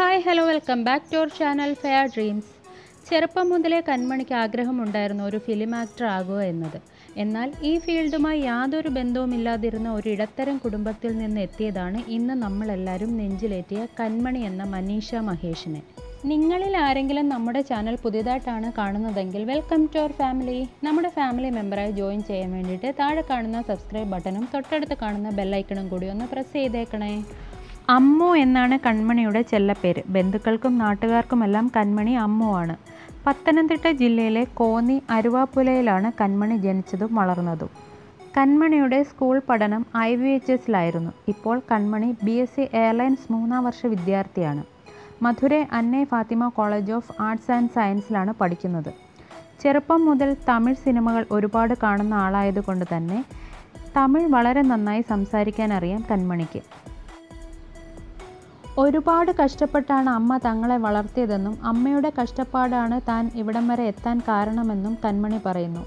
Hi hello welcome back to our channel fair dreams. ചെറുപ്പം മുതലേ കൺമണിക്ക് ആഗ്രഹമുണ്ടായിരുന്നു ഒരു ഫിലിം ആക്ടർ ആകുക എന്നത്. എന്നാൽ ഈ ഫീൽഡുമായി യാതൊരു ബന്ധവുമില്ലാതിരുന്ന ഒരു ഇടത്തരം കുടുംബത്തിൽ നിന്ന് എത്തിയതാണ് ഇന്ന് നമ്മളെല്ലാവരും നെഞ്ചിലേറ്റിയ കൺമണി എന്ന മനീഷ മഹേഷിനെ. നിങ്ങളിൽ ആരെങ്കിലും നമ്മുടെ ചാനൽ പുതിയതായിട്ടാണ് കാണുന്നതെങ്കിൽ വെൽക്കം ടു അവർ ഫാമിലി. നമ്മുടെ ഫാമിലി മെമ്പറായി ജോയിൻ ചെയ്യാൻ വേണ്ടിയിട്ട് താഴെ കാണുന്ന സബ്സ്ക്രൈബ് ബട്ടണും തൊട്ടടുത്ത് കാണുന്ന ബെല്ലൈക്കണും കൂടി ഒന്ന് പ്രസ് ചെയ്തേക്കണേ. അമ്മു എന്നാണ് കൺമണിയുടെ ചെല്ലപ്പേര്. ബന്ധുക്കൾക്കും നാട്ടുകാർക്കുമെല്ലാം കൺമണി അമ്മു ആണ് പത്തനംതിട്ട ജില്ലയിലെ കോന്നി അരുവാപ്പുലയിലാണ് കൺമണി ജനിച്ചതും വളർന്നതും. കൺമണിയുടെ സ്കൂൾ പഠനം ഐ വി എച്ച് എസിലായിരുന്നു. ഇപ്പോൾ Kanmani B S C airlines മൂന്നാം വർഷ വിദ്യാർത്ഥിയാണ്. മധുര അന്നെ Fatima college of arts and സയൻസിലാണ് പഠിക്കുന്നത്. ചെറുപ്പം മുതൽ തമിഴ് സിനിമകൾ ഒരുപാട് കാണുന്ന ആളായതുകൊണ്ട് തന്നെ തമിഴ് വളരെ നന്നായി സംസാരിക്കാൻ അറിയാം കൺമണിക്ക്. ഒരുപാട് കഷ്ടപ്പെട്ടാണ് അമ്മ തങ്ങളെ വളർത്തിയതെന്നും അമ്മയുടെ കഷ്ടപ്പാടാണ് താൻ ഇവിടം വരെ എത്താൻ കാരണമെന്നും കൺമണി പറയുന്നു.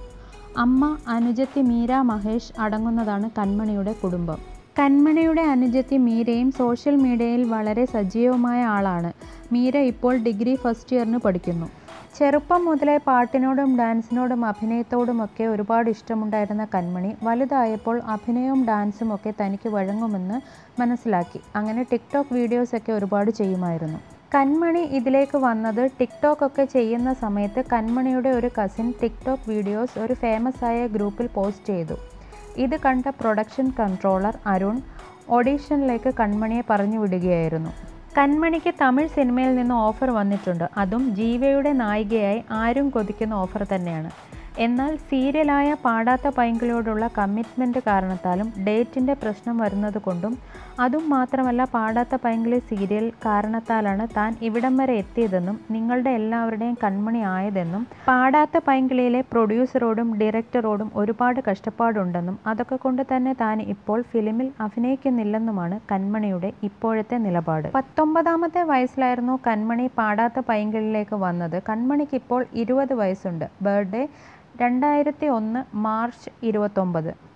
അമ്മ അനുജത്തി മീര മഹേഷ് അടങ്ങുന്നതാണ് കൺമണിയുടെ കുടുംബം. കൺമണിയുടെ അനുജത്തി മീരയും സോഷ്യൽ മീഡിയയിൽ വളരെ സജീവമായ ആളാണ്. മീര ഇപ്പോൾ ഡിഗ്രി ഫസ്റ്റ് ഇയറിന് പഠിക്കുന്നു. ചെറുപ്പം മുതലേ പാട്ടിനോടും ഡാൻസിനോടും അഭിനയത്തോടും ഒക്കെ ഒരുപാട് ഇഷ്ടമുണ്ടായിരുന്ന കൺമണി വലുതായപ്പോൾ അഭിനയവും ഡാൻസും ഒക്കെ തനിക്ക് വഴങ്ങുമെന്ന് മനസ്സിലാക്കി. അങ്ങനെ ടിക്ടോക്ക് വീഡിയോസൊക്കെ ഒരുപാട് ചെയ്യുമായിരുന്നു. കൺമണി ഇതിലേക്ക് വന്നത് ടിക്ടോക്ക് ഒക്കെ ചെയ്യുന്ന സമയത്ത് കൺമണിയുടെ ഒരു കസിൻ ടിക്ടോക്ക് വീഡിയോസ് ഒരു ഫേമസ് ആയ ഗ്രൂപ്പിൽ പോസ്റ്റ് ചെയ്തു. ഇത് കണ്ട പ്രൊഡക്ഷൻ കൺട്രോളർ അരുൺ ഓഡീഷനിലേക്ക് കൺമണിയെ പറഞ്ഞു വിടുകയായിരുന്നു. കൺമണിക്ക് തമിഴ് സിനിമയിൽ നിന്ന് ഓഫർ വന്നിട്ടുണ്ട്. അതും ജീവയുടെ നായികയായി ആരും കൊതിക്കുന്ന ഓഫർ തന്നെയാണ്. എന്നാൽ സീരിയലായ പാടാത്ത പൈങ്കിളിയോടുള്ള കമ്മിറ്റ്മെന്റ് കാരണത്താലും ഡേറ്റിന്റെ പ്രശ്നം വരുന്നത് കൊണ്ടും അതും മാത്രമല്ല പാടാത്ത പൈങ്കിളി സീരിയൽ കാരണത്താലാണ് താൻ ഇവിടം വരെ എത്തിയതെന്നും നിങ്ങളുടെ എല്ലാവരുടെയും കൺമണി ആയതെന്നും പാടാത്ത പൈങ്കിളിയിലെ പ്രൊഡ്യൂസറോടും ഡയറക്ടറോടും ഒരുപാട് കഷ്ടപ്പാടുണ്ടെന്നും അതൊക്കെ കൊണ്ട് തന്നെ താൻ ഇപ്പോൾ ഫിലിമിൽ അഭിനയിക്കുന്നില്ലെന്നുമാണ് കൺമണിയുടെ ഇപ്പോഴത്തെ നിലപാട്. പത്തൊമ്പതാമത്തെ വയസ്സിലായിരുന്നു കൺമണി പാടാത്ത പൈങ്കിളിലേക്ക് വന്നത്. കൺമണിക്ക് ഇപ്പോൾ ഇരുപത് വയസ്സുണ്ട്. ബർത്ത്ഡേ രണ്ടായിരത്തി ഒന്ന് മാർച്ച് ഇരുപത്തൊമ്പത്.